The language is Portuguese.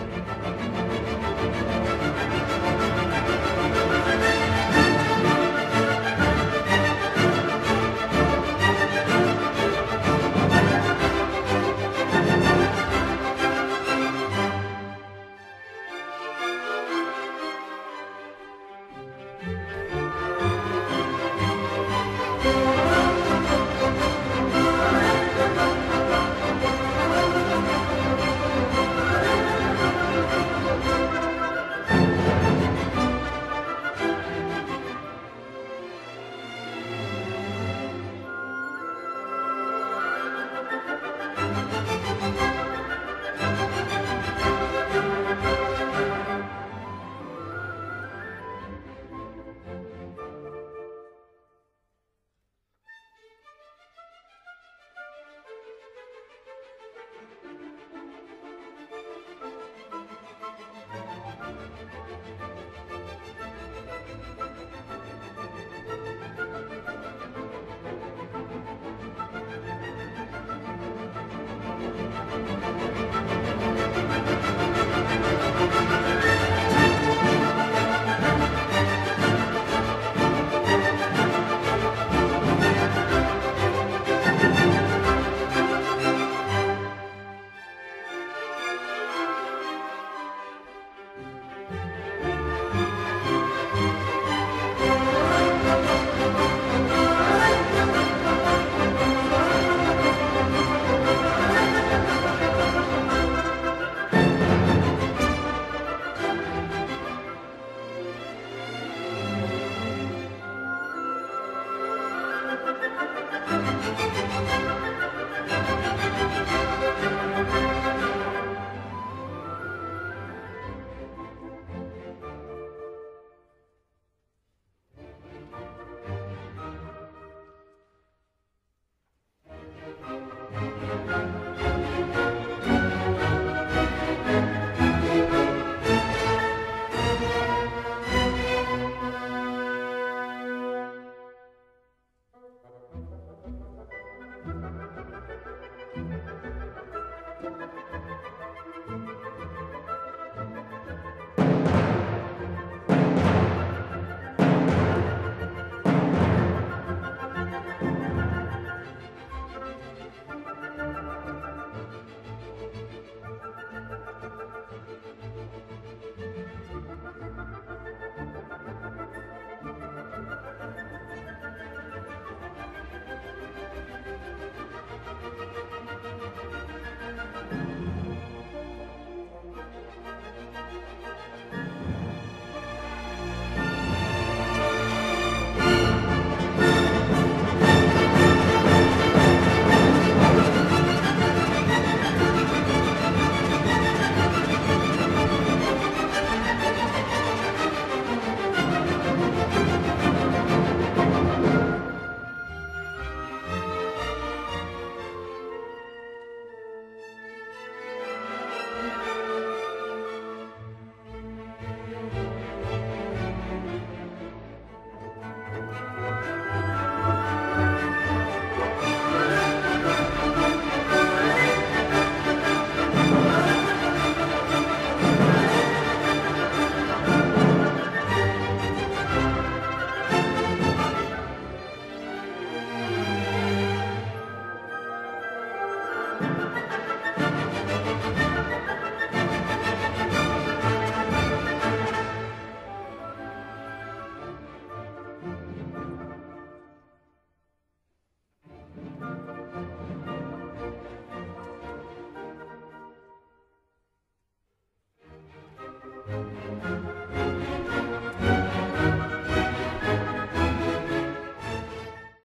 Música